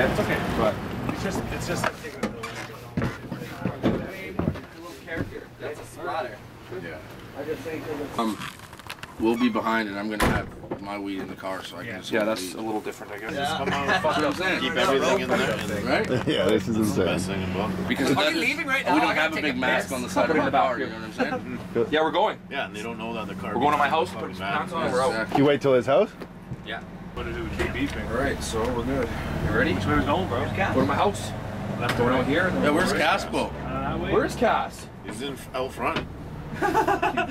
Okay. It's okay. But It's just, it's just like taking a little. character. That's a splatter. yeah. I just think Um, we'll be behind, and I'm gonna have my weed in the car, so I can just. Yeah, that's a little different, I guess. Yeah. That's what I'm saying. Keep everything in there. Right? Yeah, this is That's the insane. best thing about it. Because Are you doesn't, leaving right we now? I don't have a big a mask on the side of it the car, you here. know what I'm saying? Yeah, we're going. Yeah, and they don't know that the car. We're going to my house, Probably put mad. pants on, we're. Exactly. You wait till his house? Yeah. What to do? Keep beeping. Alright, so we're good. You ready? Which way we going, bro? Go to my house. Left Going out here. Yeah, where's Caspo? Uh, where's Cass? He's in out front. I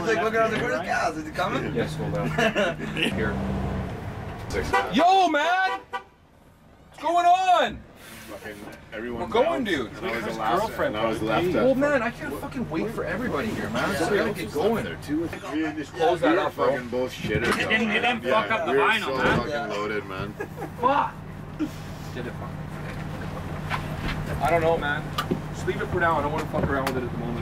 was like looking on the where's cows? Is he coming? Yes, hold down. here. Yo, man! What's going on? Fucking everyone. We're going, dude. And I was the last. girlfriend And I was left. Well, at- man, I can't fucking wait for everybody here, man. So we gotta get going. There too. We just Close that up, bro. fucking both shitters. It didn't- it didn't fuck up the we were vinyl, so man. fucking loaded, man. Fuck! Did it fuck. I don't know, man. Just leave it for now. I don't want to fuck around with it at the moment.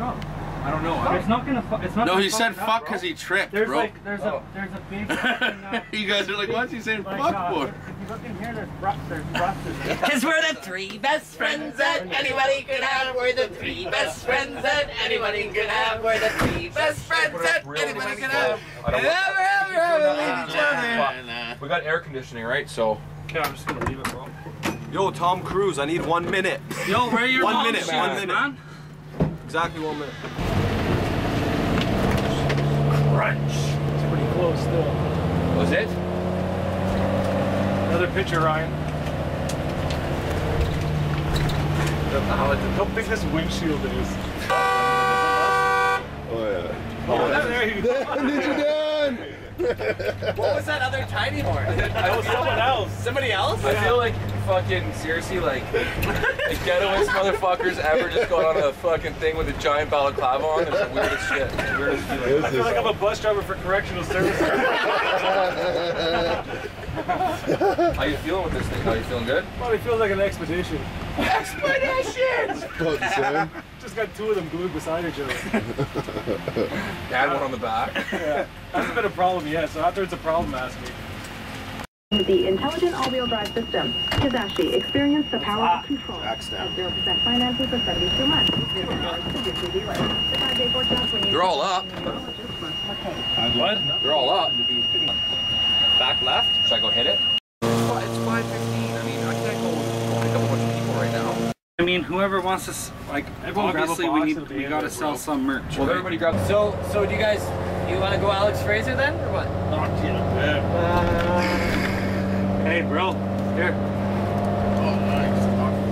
I don't know. I It's not gonna. Fu- it's not. No, gonna he said it fuck because he tripped, There's bro. like there's Oh. a there's a big. fucking, uh, you guys are like, what's he saying like, fuck uh, for? If you look in here, there's bru- there's brushes. Cause we're the three best friends that anybody could have. We're the three best friends that anybody could have. We're the three best friends that anybody could have. I Ever, ever, ever leave each other. Nah. We got air conditioning, right? So. Okay, I'm just gonna leave it, bro. Yo, Tom Cruise, I need one minute. Yo, where are your One minute, shoes, one minute. man? Exactly one minute. It's pretty close still. Was it? Another picture, Ryan. How big this windshield is. Oh, yeah. Oh, yeah. there you go. Ninja Dan! What was that other tiny horn? That was someone else. Somebody else? I feel like fucking seriously like the ghettoest motherfuckers ever just going on a fucking thing with a giant balaclava on. It's the weirdest shit. The weirdest feeling. I feel like I'm a bus driver for correctional services. How you feeling with this thing? How you feeling good? Well, it feels like an expedition. Expedition! Just got two of them glued beside each other. Add one on the back. Yeah. Hasn't been a problem yet, so after it's a problem, ask me. The intelligent all-wheel drive system. Kizashi, experience the power of control. Backs. At 0% financing for 72 months. Zero dollars to Disney dealers. The five-day forecast when you- They're all up. What? They're all up. Back left? Should I go hit it? It's 5.15. I mean, I can't go pick up a bunch of people right now. I mean, whoever wants to, like, Everyone obviously we need, we gotta sell bro. some merch. Well, right? everybody grab So, so do you guys, you want to go Alex Fraser then, or what? Uh, Hey, bro. Here. Oh, nice.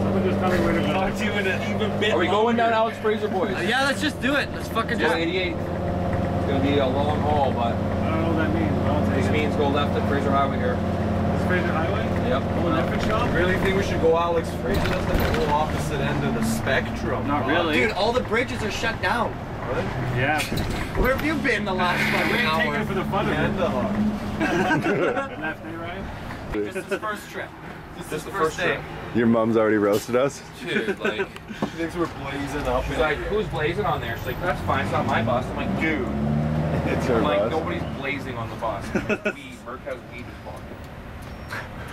Someone just tell me where to go. Talk to you in an even bit Are we going down Alex Fraser, boys? Uh, yeah, let's just do it. Let's fucking do Just it. 88. It's gonna be a long haul, but I don't know what that means, but I'll take this it. means go left at Fraser Highway here. This Fraser Highway? Yep. Oh, an effing shop? Really think we should go Alex Fraser? That's like the whole opposite end of the spectrum. Not really. Dude, all the bridges are shut down. Yeah. Where have you been the last We fucking ain't taking it for the fun of it. Kandahar. Left, eh, Ryan? This is the first trip. This is the first trip. Your mom's already roasted us? Dude, like, She thinks we're blazing up. she's like, who's blazing on there? She's like, that's fine, it's not my bus. I'm like, dude. It's her I'm like, bus. nobody's blazing on the bus. Weed, Merc has weed involved.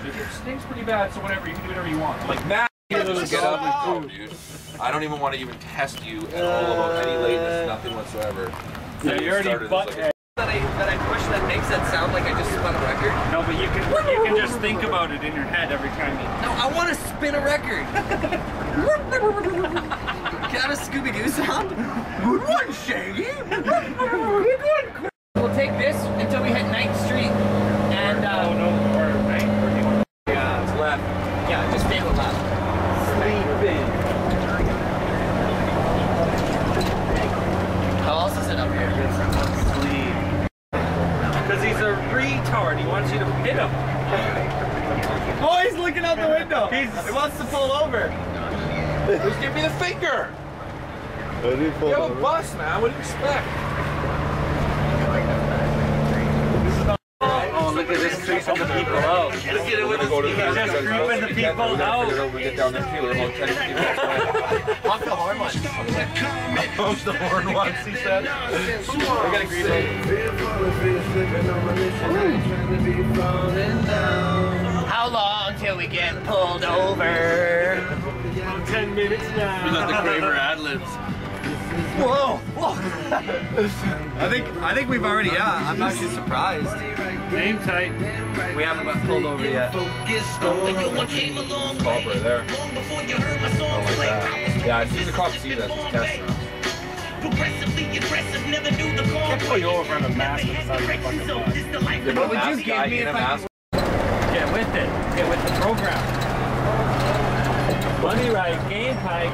It stinks pretty bad, so whatever, you can do whatever you want. I'm like, Matt, get up and go, dude. I don't even want to even test you at all about any lateness, nothing whatsoever. Yeah, you already started, butt like, That I, that I push that makes that sound like I just spun a record. No, but you can you can just think about it in your head every time you. No, I want to spin a record. Got a Scooby Doo sound? Good one, Shaggy. Good one. We'll take this until we hit 9th Street. And, uh, Oh, no, or, right? Or do you want yeah, It's left. yeah, just stay with left. How else is it up here? Because he's a retard. He wants you to hit him. Oh, he's looking out the window. he wants to pull over. Just give me the finger. What did pull You have a bus, man. What do you expect? Oh, look at this creeping the people out. Look at it with his Go the He's just creeping the people out. We get down there too. We're about 10 people. Honk the horn once. Honk the horn once, he said. We got a green light. How until we get pulled over. Ten minutes now. We let the Kramer ad libs. Whoa! Whoa! I think I think we've already. Yeah, I'm actually surprised. Name tight. We haven't got pulled over yet. Stop right there. Oh, like that. Yeah, I see the cops see that. It's testing us. Can't pull you over in a mask inside your. What would you give me if I Get with it. Get with the program. Money ride, game hike.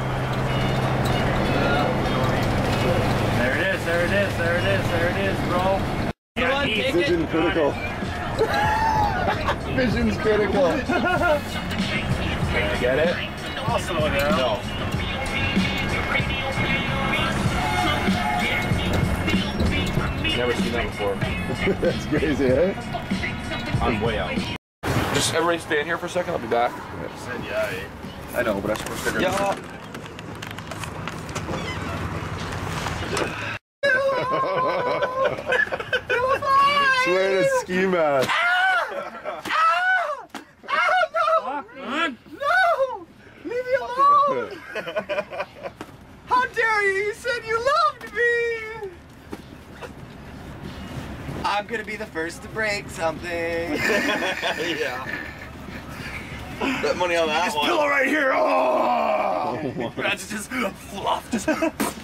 There it is, there it is, there it is, there it is, bro. Yeah, he's- Vision critical. Vision's critical. Can I get it? I'll slow down. No. Never seen that before. That's crazy, eh? I'm way out. Just everybody in here for a second. I'll be back. Said yeah. eh? I know, but I supposed to. Yeah. He's wearing a ski mask. No! Leave me alone! How dare you? You said you loved me! I'm gonna be the first to break something. yeah. Bet money on that one. Pillow right here. Oh! That's just fluff. Just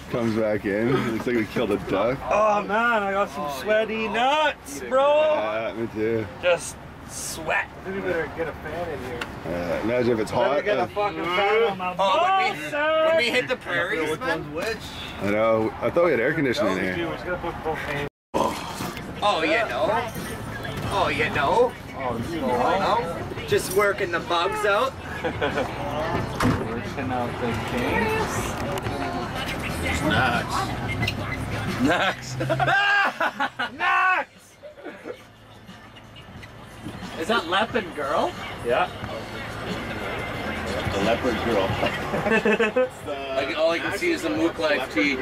Comes back in. Looks like we killed a duck. Oh man, I got some sweaty nuts, bro. Yeah, me too. Just sweat. Maybe better get a fan in here. Uh, imagine if it's hot. get a uh, fucking fan on my Oh, when we, when we hit the prairies, Which man. one's which? I know. I thought we had air conditioning Dude, here. we're just gonna put propane. Oh, you know? Oh, you know? Oh, you no? Just working the bugs out. Working out the kinks. Next. Is that Leopard Girl? Yeah. The leopard girl. Like, all I can see is the Mook Life tee.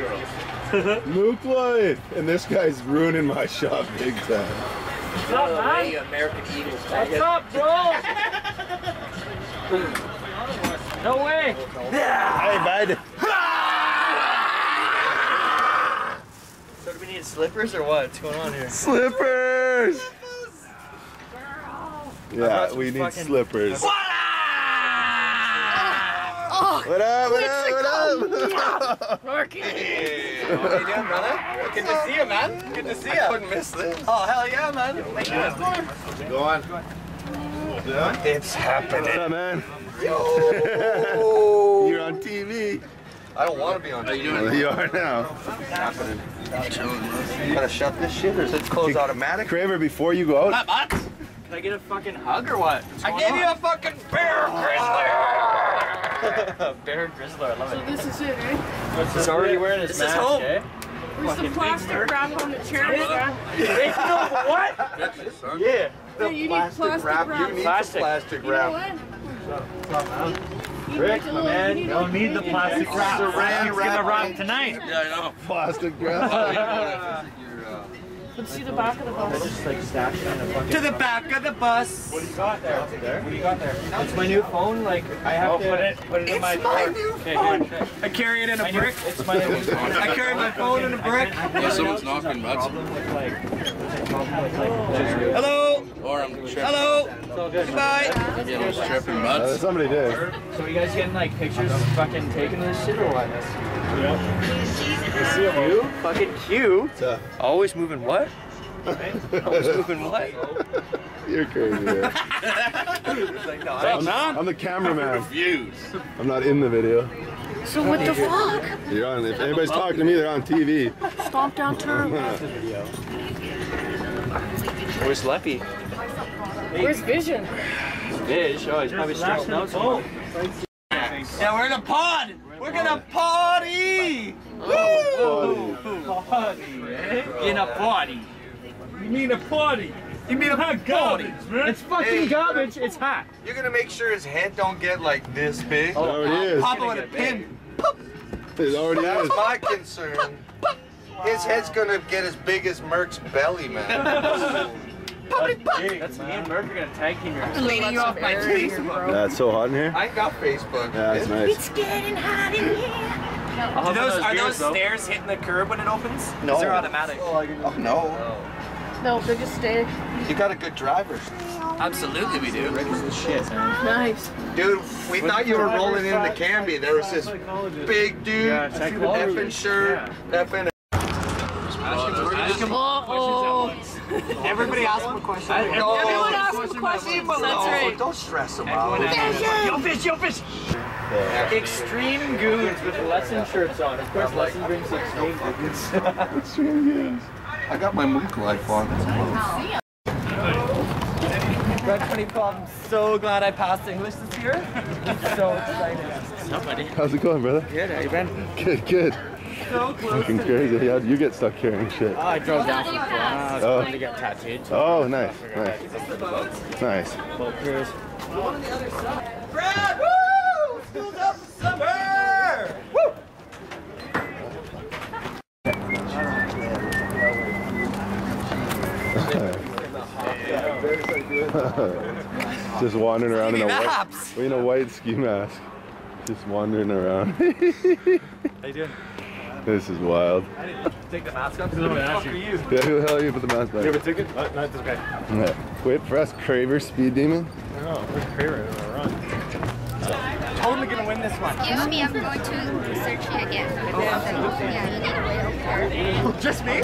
Mook life! And this guy's ruining my shop big time. What's up, man? Hey, American Eagles. What's up, bro? no way. Yeah. Hey, bud. So do we need slippers or what? What's going on here? Slippers! Yeah, we need slippers. Oh, What up? What up? What up? How you doing, brother? Good to see you, man. Good to see you. Couldn't miss this. Oh, hell yeah, man. Thank you. Go on. It's happening. What's up, man? Yo. You're on TV. I don't want to be on TV. Well, you are now. Gotta shut this shit or is it closed automatic? Kramer, before you go out, Can I get a fucking hug or what? I gave you a fucking bear grizzly. bear grizzly, I love it. So this is it, eh? He's already wearing his This mask, is home. eh? Where's the plastic wrap on the chair? Yeah. what? Yeah. Yeah, you need plastic wrap. You need Plastic. some plastic You know wrap. what? Rick, my man, you need Don't need the plastic wrap. Saran He's wrap gonna on wrap it. tonight. Yeah, I know. plastic wrap. Let's see the back of the bus. Just like in a. To the back of the bus. What do you got there? What do you got there? It's my new phone. Like I have Oh, to. put it, put it in It's my my drawer. new Okay, phone. here. I carry it in a My new- brick. It's my. I carry my phone in a brick. Yeah, someone's knocking butts. Hello. Or I'm tripping. Hello. good. Goodbye. Maybe I'm just tripping Uh, somebody did. So you guys getting like pictures fucking taking this shit or what? Yeah. You fucking cute. What's up? Always moving what? Always moving what? You're crazy. Man. Like, no, I I'm, don't- I'm the cameraman. Views. I'm not in the video. So what the fuck? You're on. If anybody's talking to me, they're on TV. Stomp down turn. Where's Leppy? Where's Vision? Vish. Oh, he's probably stressing out. somewhere. Yeah, we're in a pod. We're gonna party. Woo! In a party. You mean a party? You mean a Hot party? garbage, man. It's fucking garbage. It's hot. You're gonna make sure his head don't get like this big. Oh, it already is. Papa with a pin. It already That's is. my concern. His head's gonna get as big as Merc's belly, man. That's me and Merc are gonna tag team your Leaning you off my face. Yeah, it's so hot in here. I got Facebook. Yeah, it's nice. getting hot in here. Do those, are those though. stairs hitting the curb when it opens? No. They're automatic. Oh, oh no. No, they just stay. You got a good driver. Absolutely, we do. Nice. Dude, we thought you were rolling into Canby. There was this big dude, Yeah, psychology. effing shirt, effing. Uh-oh. Everybody ask him a question. Everyone ask him questions. That's right. Don't stress him out. Yo fish, yo fish! Extreme goons with lesson shirts on. Of course, lesson brings the extreme goons. I got my Mook life on. Red 24, I'm so glad I passed English this year. so excited. How's it going, brother? Good, how you been? Good, good. So close. Fucking crazy. How'd you get stuck carrying shit? Oh, I drove down from Toronto. I was Oh. planning to get tattooed. Oh, nice, nice, nice. Boat cruise. Brad, woo! School's up for summer! Woo! Just wandering around in a white, in a white ski mask. Just wandering around. How you doing? This is wild. I didn't Take the mask off. What are you? Yeah, who the hell are you put the mask back? You have a ticket? Uh, no, it's okay. Yeah. Wait for us, Craver Speed Demon. No, where's Craver? I'm gonna run. Totally gonna win this one. Excuse me, I'm going to search you again. Yeah, you need to wait over. Just me?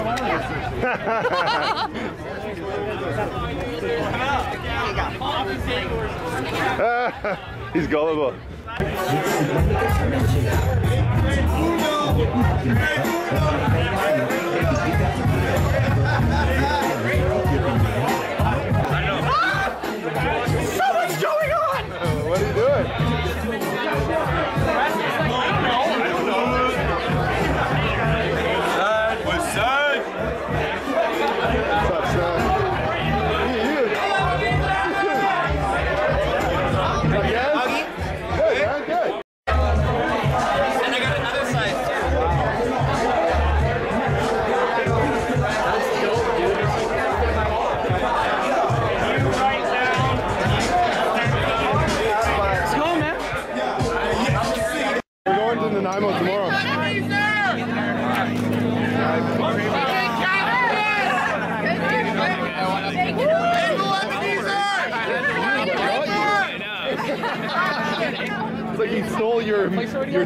He's gullible. So stole your your thing.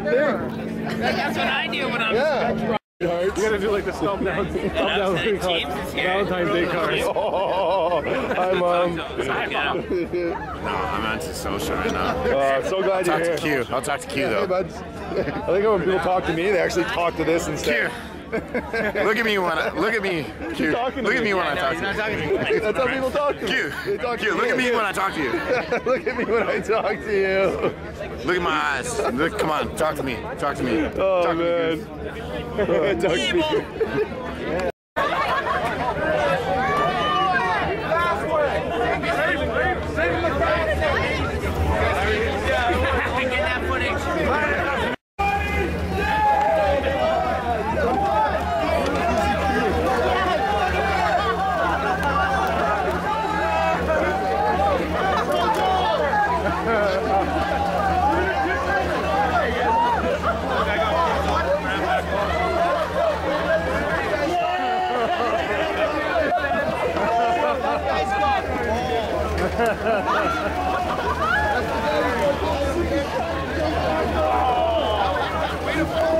That's what I do when I'm. Yeah. You gotta do like the stomp down, stomp down thing called James is here. Valentine's Day cards. Oh, hi, mom. Hi mom. No, I'm anti-social right now. Uh, so glad you're Talk here. to Q. I'll talk to Q Hey, though. buds. I think when people talk to me, they actually talk to this instead. Q. Look at me when I look at me. Q. Look at me. me when I No, talk he's to not you. talking to me. That's how people talk to me. Q. They talk to Q. Look at me when I talk to you. Look at me when I talk to you. Look at my eyes. Look, come on, talk to me. Talk to me. Oh talk man. To me. talk to me. Way to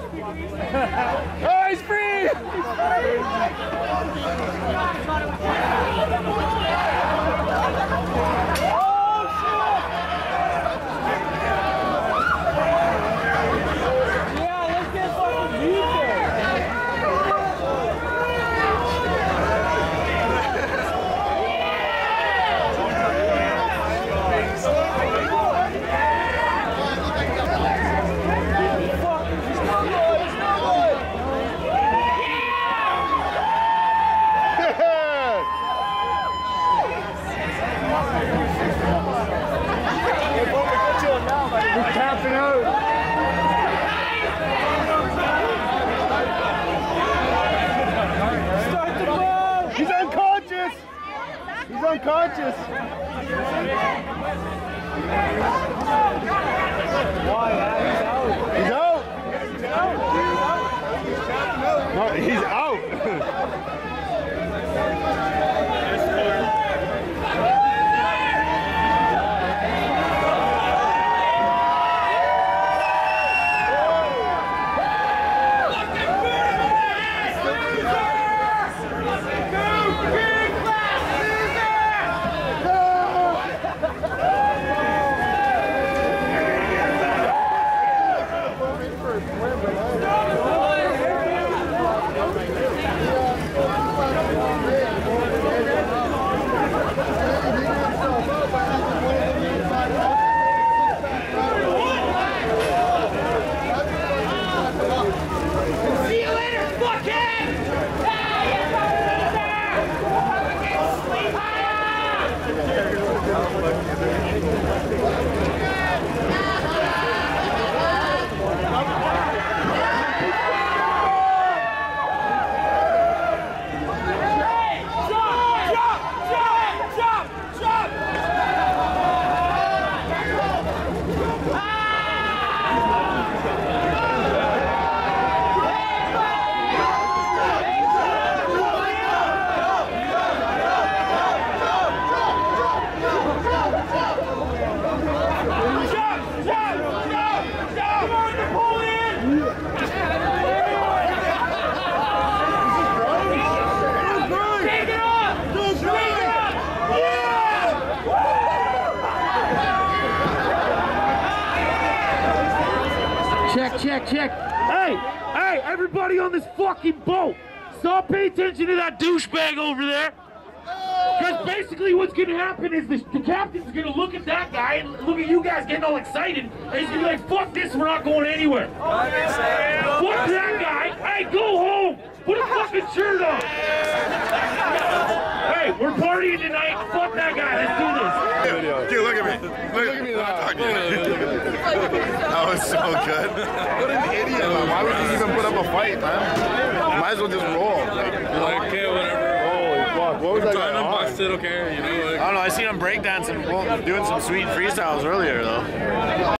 Oh, he's free! We're Check, check, check. Hey, hey, everybody on this fucking boat, stop paying attention to that douchebag over there. Because basically what's going to happen is the, the captain's going to look at that guy and look at you guys getting all excited. And he's going to be like, fuck this, we're not going anywhere. Fuck that guy. Hey, go home. Put a fucking shirt on. hey, we're partying tonight. Fuck that guy. Let's do this. Dude, look at me. Look, at me. That was so good. What an idiot, man. Why would you even put up a fight, man? Might as well just roll. Like, okay, whatever. Holy fuck. What was that guy Time on? busted, okay, you know. Like, I don't know. I seen him breakdancing, well, doing some sweet freestyles earlier, though.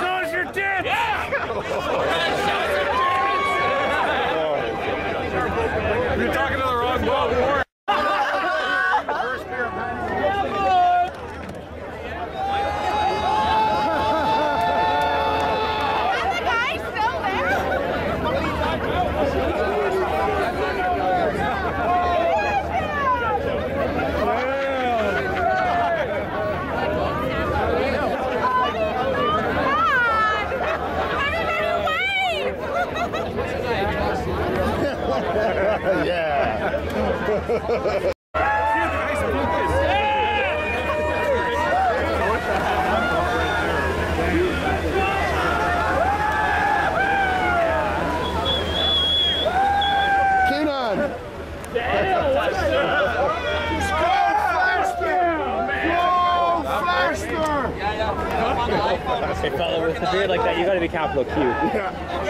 Show your tits. You're talking to the wrong boat. yeah. Keenan! Hey, fella, with a beard like that, you gotta be capital Q.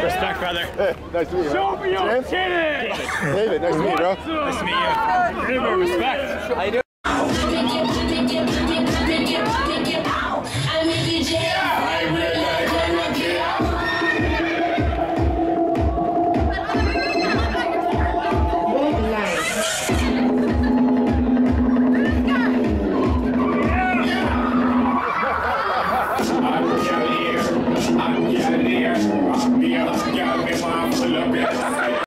Respect, brother. Hey, nice to meet you. Show me your James? titties! David, nice to meet you, bro. Nice to meet you. Give respect. How you doing?